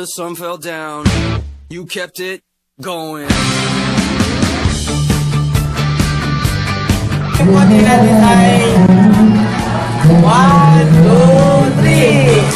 the sun fell down. You kept it going. One, two, three.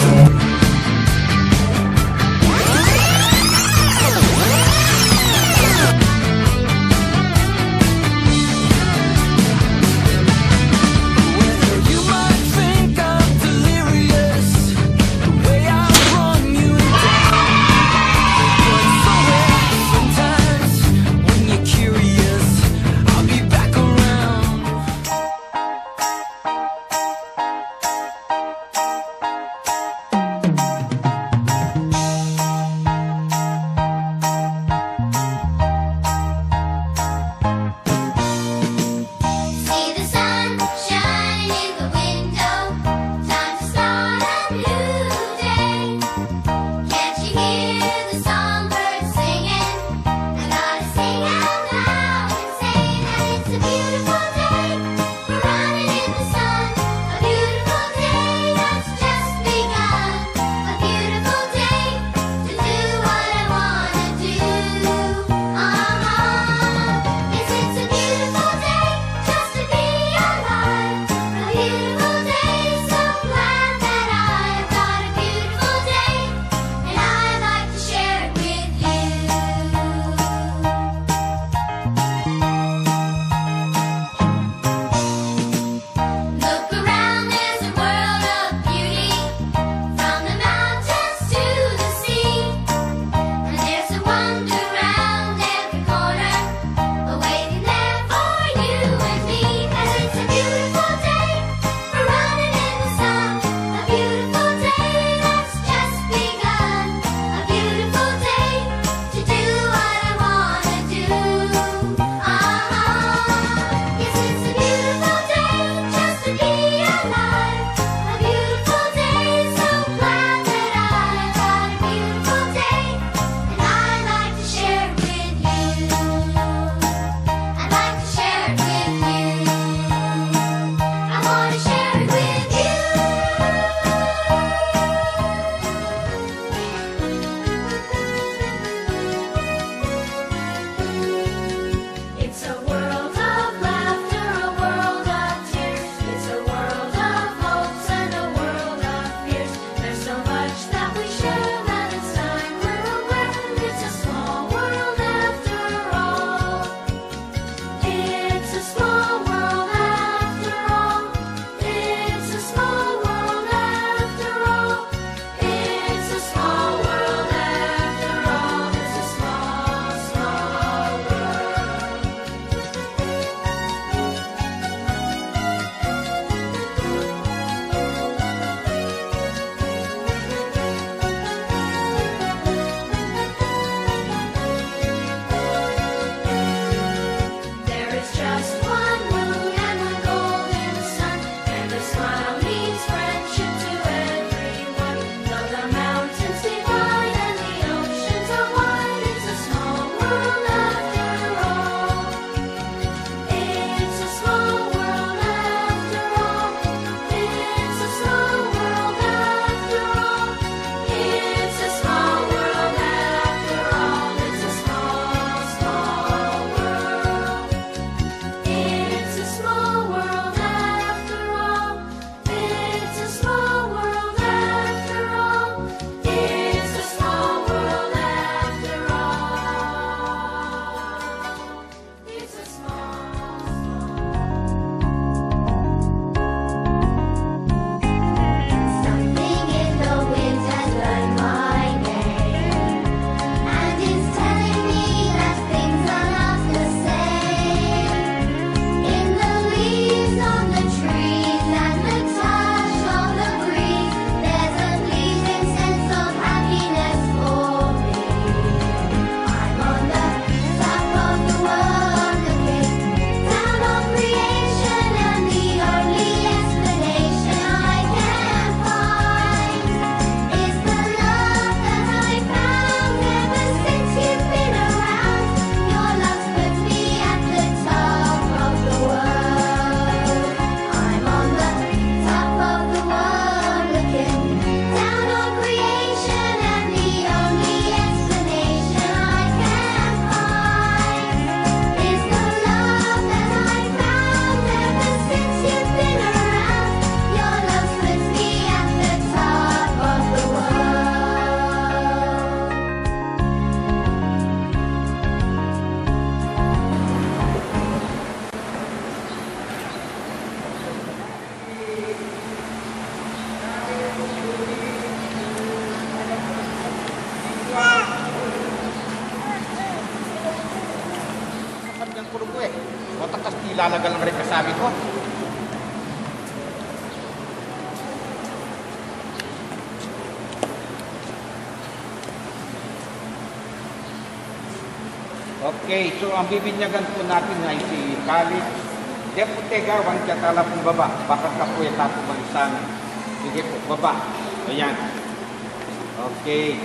Okay.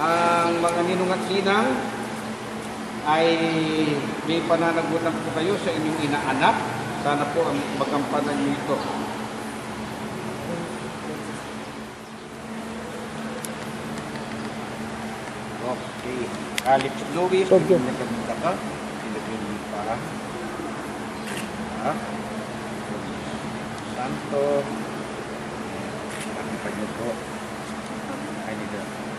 Ang mga ninong at ninang ay may pananagutan po kayo sa inyong inaanak. Sana po ang magampanan niyo ito. Okay. Alex Louis, okay. pinagkabita ka. Pinagkabita ka. Ha? Santo. Nakipag niyo po. 那个。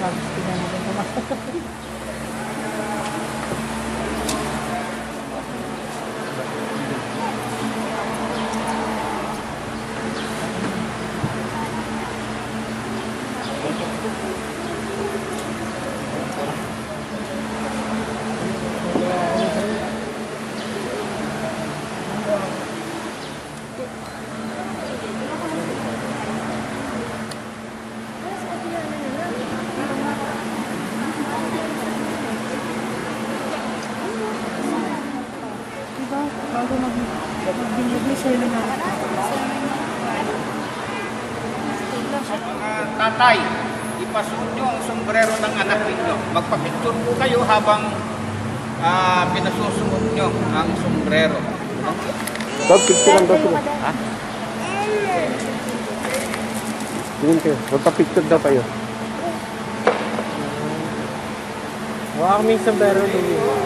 好きなのでご habang uh, pinasusunod nyo ang sombrero. Dad, picture lang daw sila. Ha? Tingin kayo. Magpa-picture daw kayo. Wala kaming sombrero doon.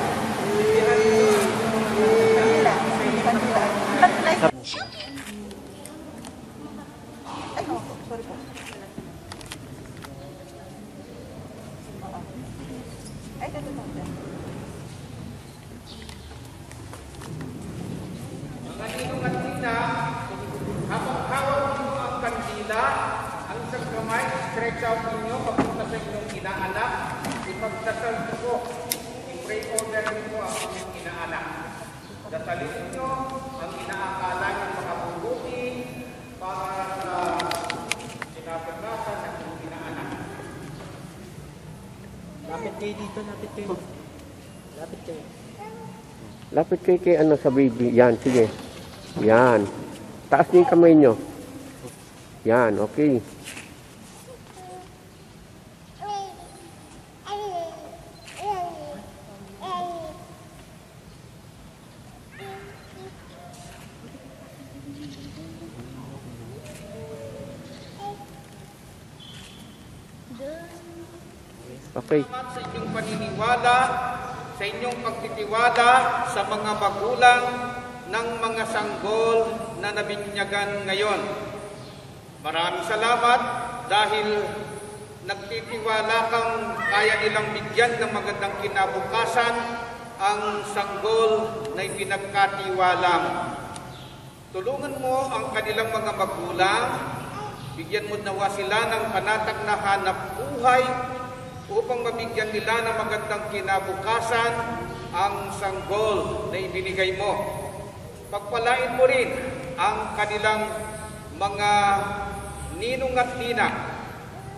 pagdasal ko po, i-pray over niyo ang inyong inaanak. Dasalin niyo ang inaakala ng mga makabubuti para sa sinapaglasan ng inyong inaanak. Lapit kayo dito, lapit kayo. Lapit kayo. Lapit kayo kay ano sa baby. Yan, sige. Yan. Taas niyo yung kamay niyo. Yan, okay. faith. Salamat sa inyong paniniwala, sa inyong pagtitiwala sa mga magulang ng mga sanggol na nabinyagan ngayon. Maraming salamat dahil nagtitiwala kang kaya nilang bigyan ng magandang kinabukasan ang sanggol na ipinagkatiwala mo. Tulungan mo ang kanilang mga magulang, bigyan mo nawa sila ng panatag na hanap buhay upang mabigyan nila ng magandang kinabukasan ang sanggol na ibinigay mo. Pagpalain mo rin ang kanilang mga ninong at ninang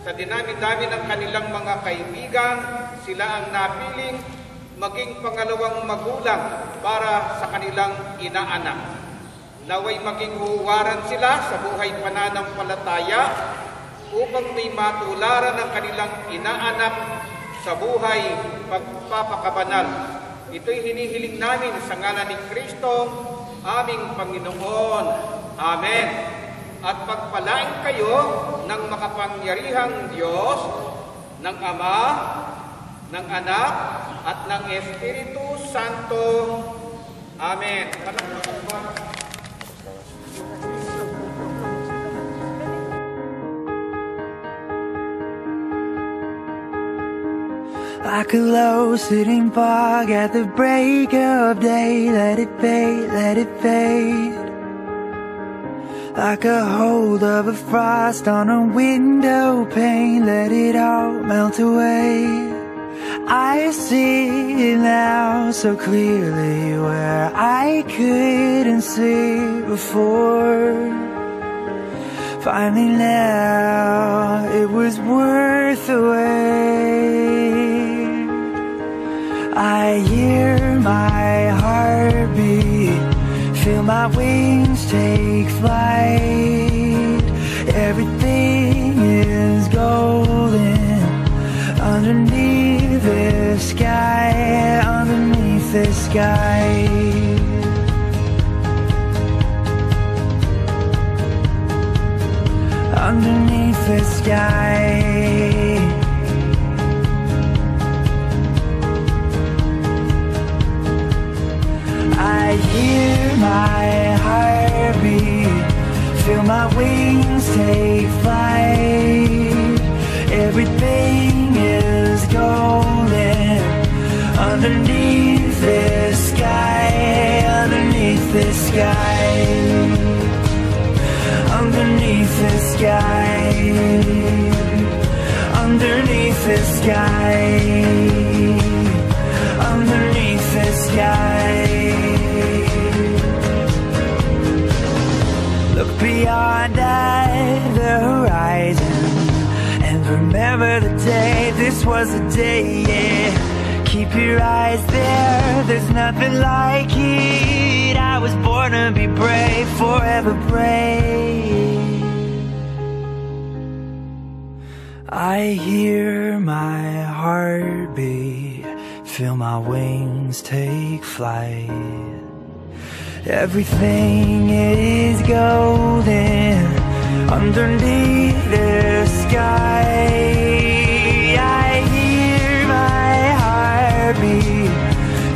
sa dinami-dami ng kanilang mga kaibigan, sila ang napiling maging pangalawang magulang para sa kanilang inaanak. Naway maging huwaran sila sa buhay pananampalataya upang may matularan ang kanilang inaanap sa buhay pagpapakabanal. Ito'y hinihiling namin sa ngalan ni Kristo, aming Panginoon. Amen. At pagpalain kayo ng makapangyarihang Diyos, ng Ama, ng Anak, at ng Espiritu Santo. Amen. Amen. Like a low sitting fog at the break of day Let it fade, let it fade Like a hold of a frost on a window pane Let it all melt away I see it now so clearly Where I couldn't see before Finally now it was worth the wait I hear my heartbeat, feel my wings take flight. Everything is golden underneath the sky, underneath the sky. underneath the sky. hear my heartbeat Feel my wings take flight Everything is golden Underneath this sky Underneath this sky Underneath this sky Underneath this sky Underneath this sky Look beyond the horizon and remember the day. This was a day, yeah. Keep your eyes there. There's nothing like it. I was born to be brave, forever brave. I hear my heartbeat, feel my wings take flight. Everything is golden underneath the sky. I hear my heartbeat,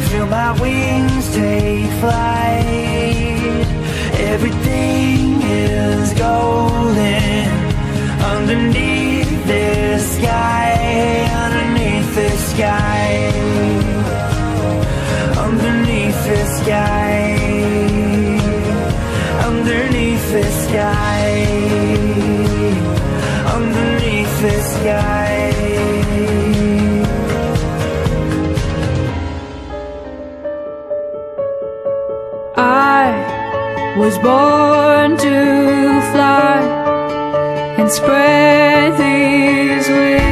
feel my wings take flight. Everything is golden underneath the sky, underneath the sky, underneath the sky. was born to fly and spread these wings.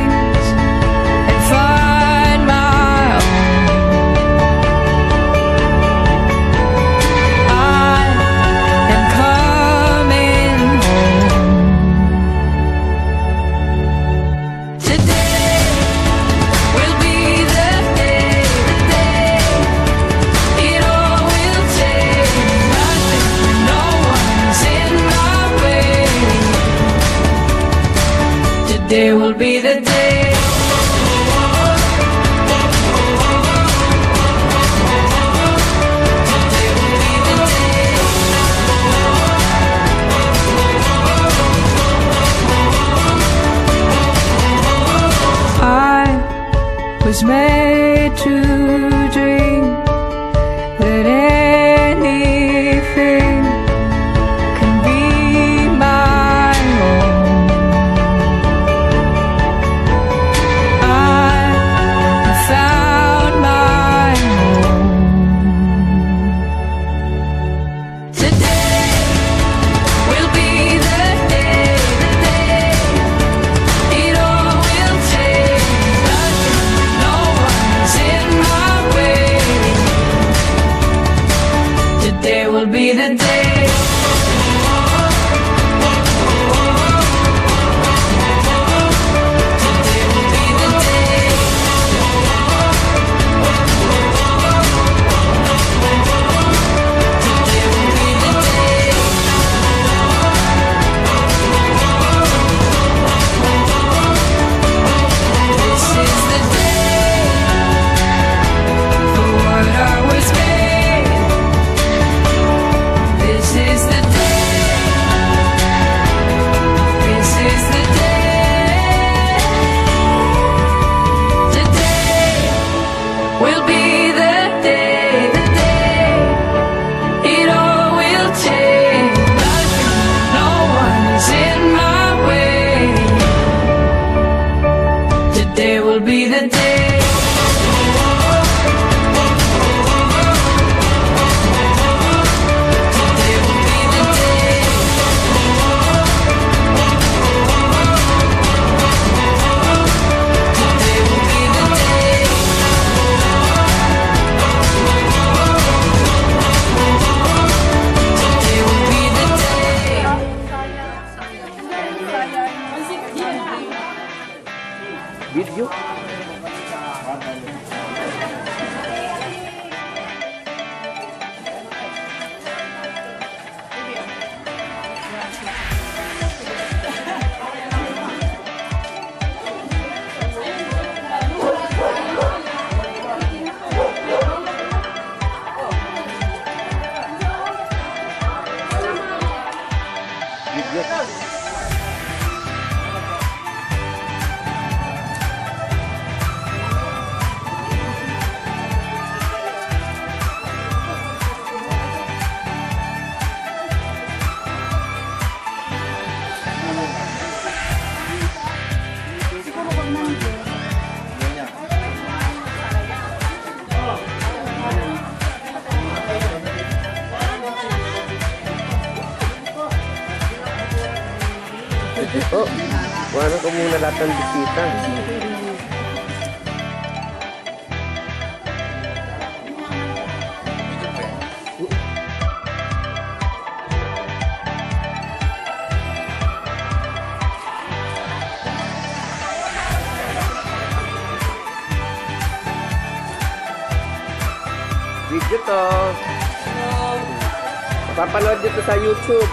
YouTube.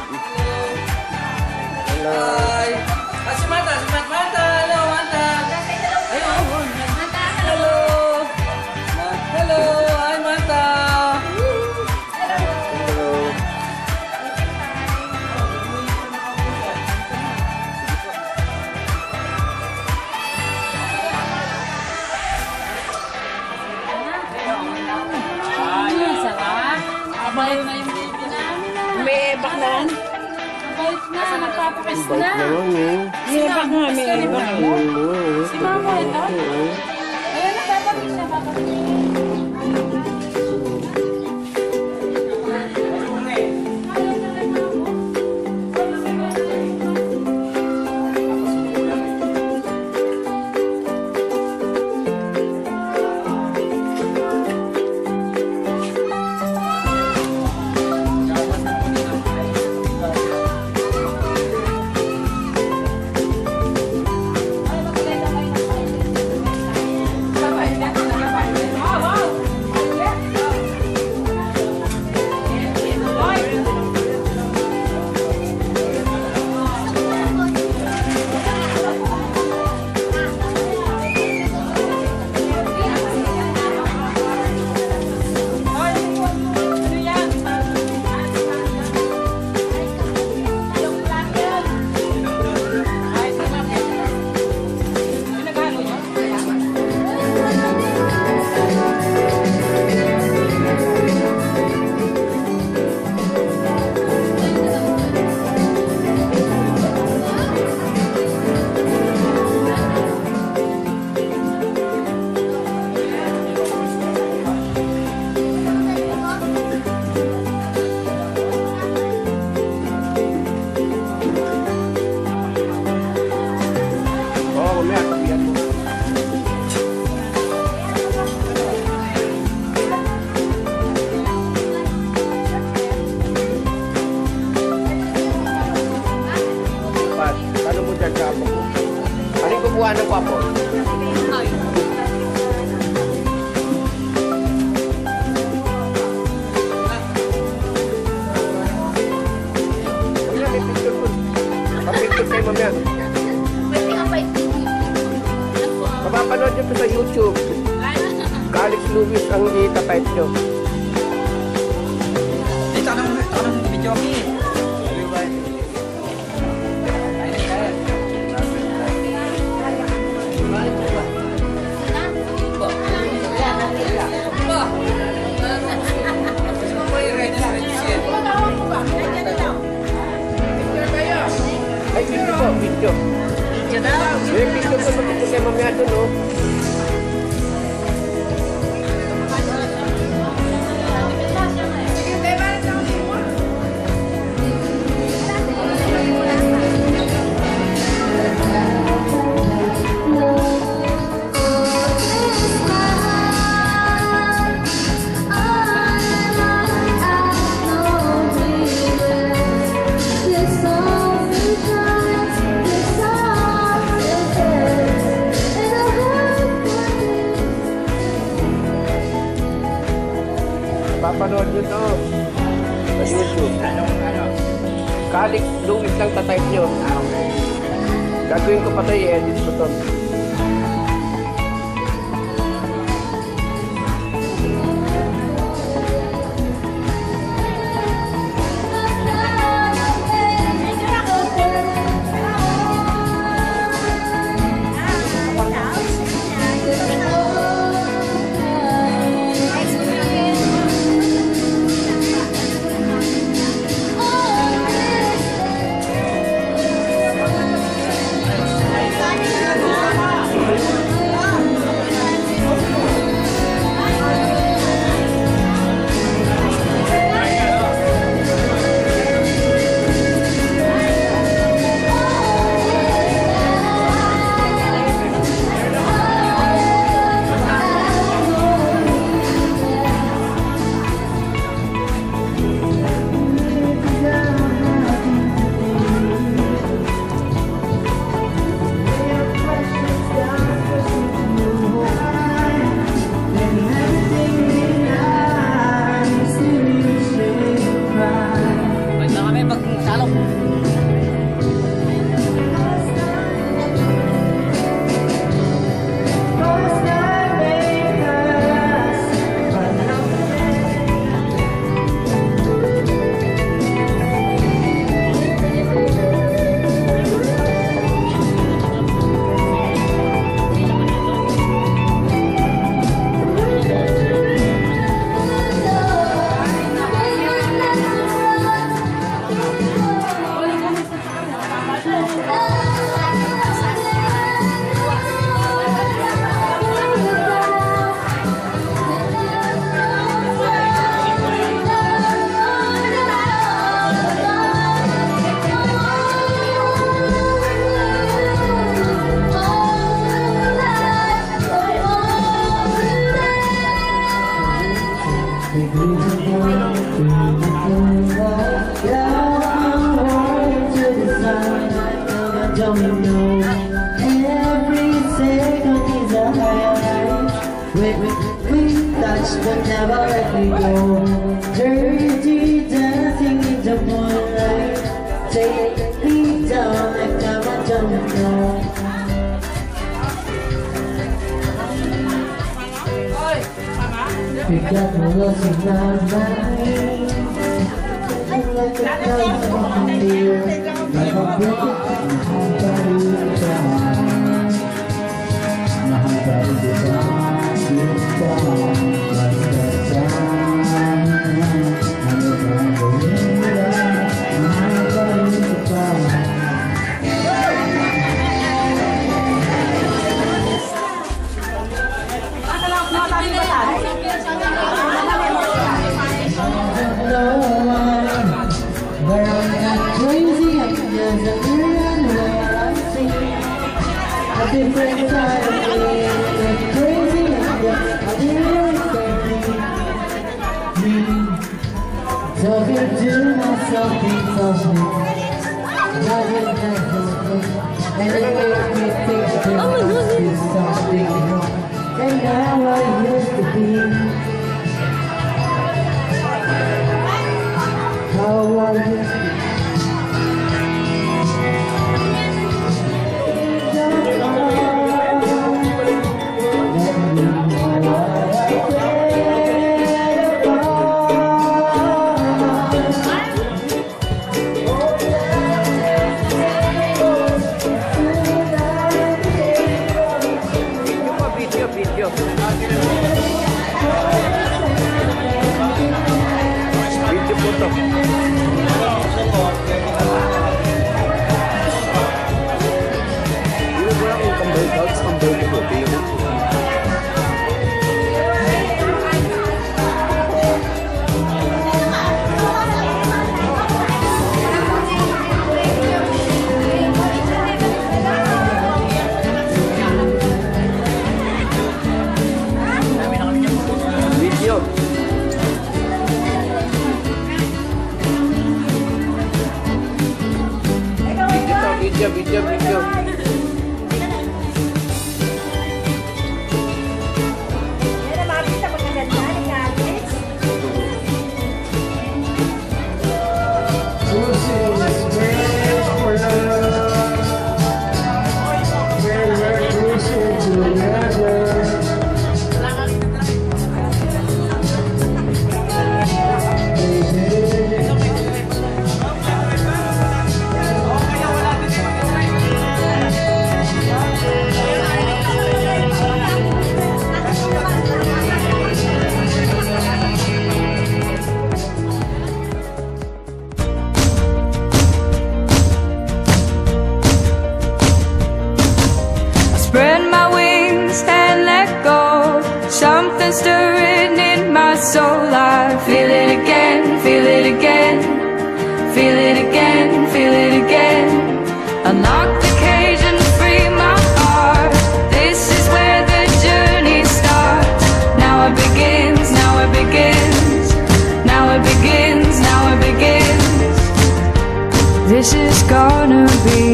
This is gonna be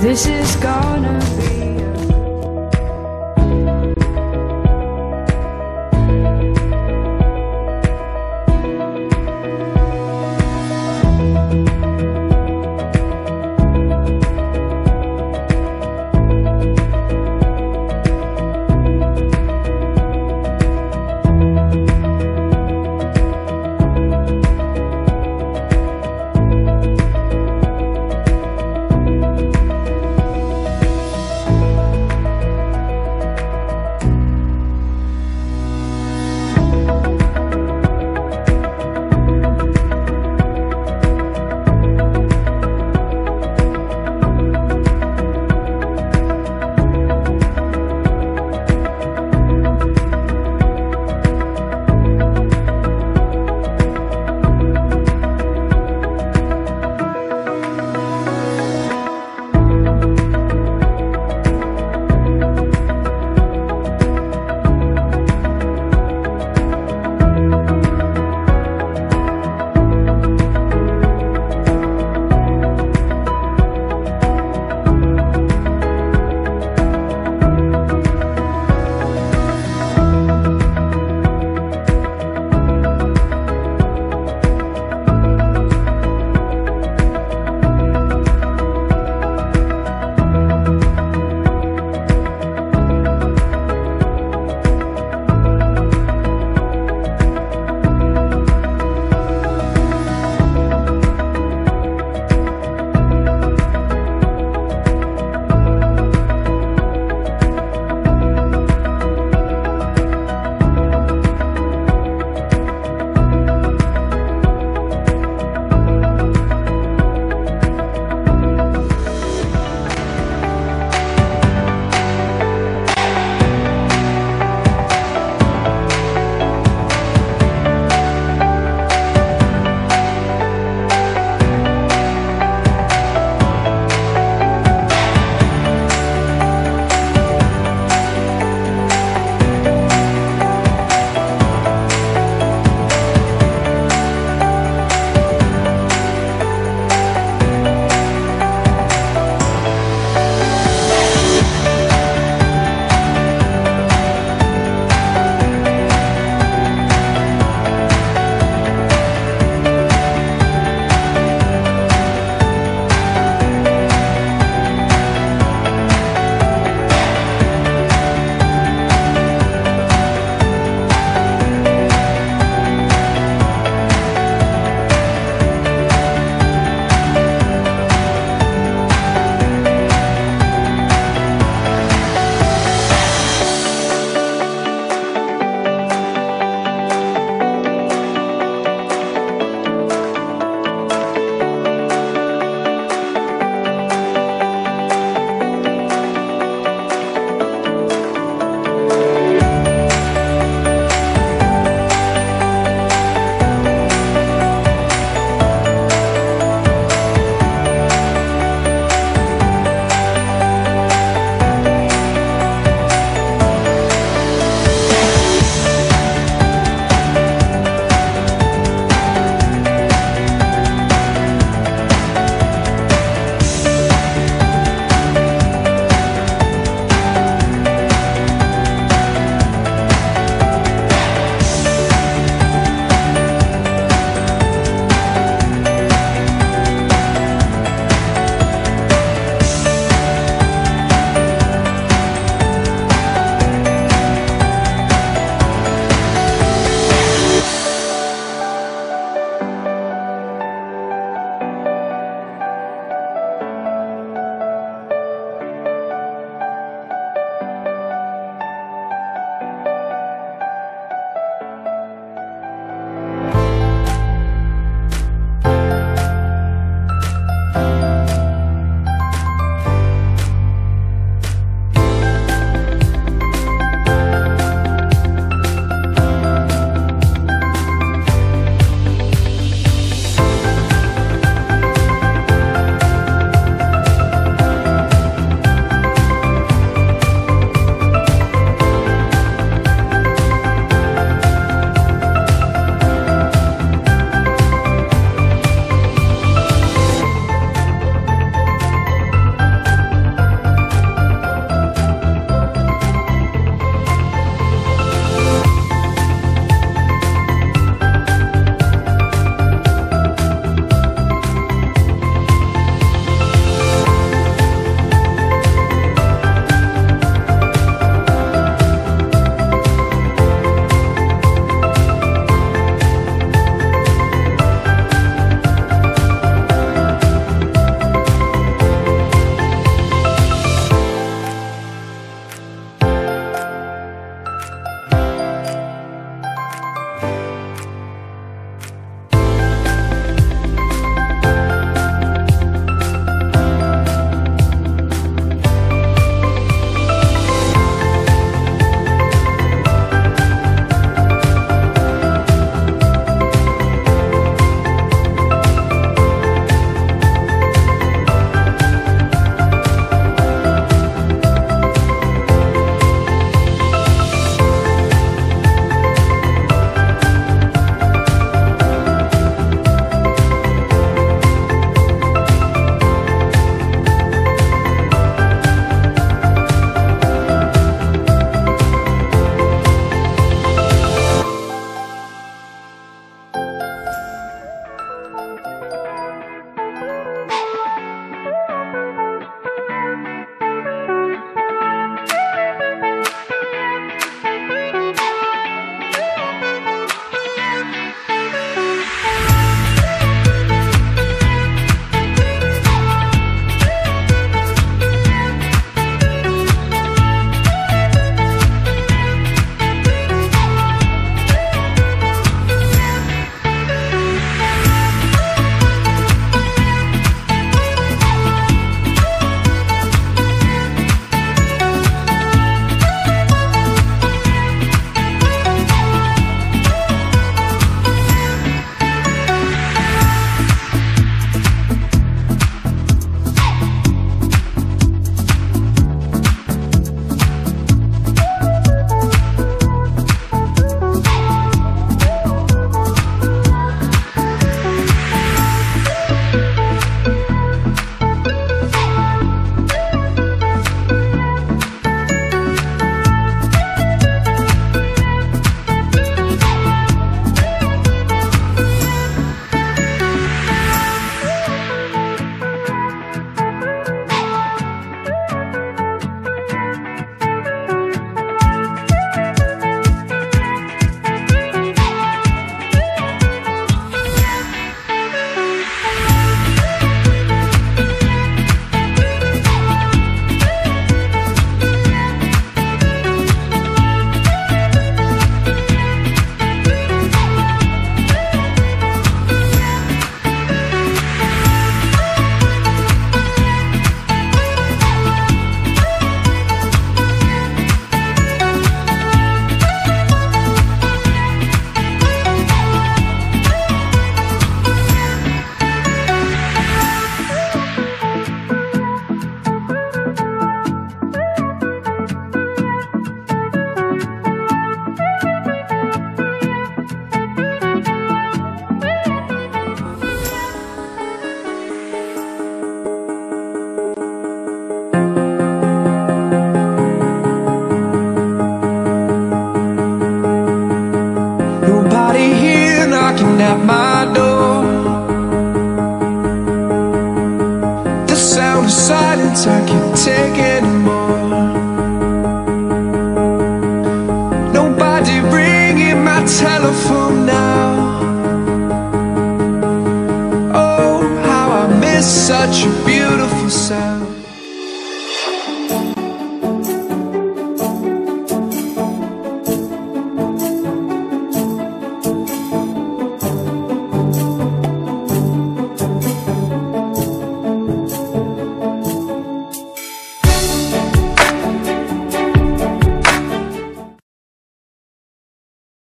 This is gonna be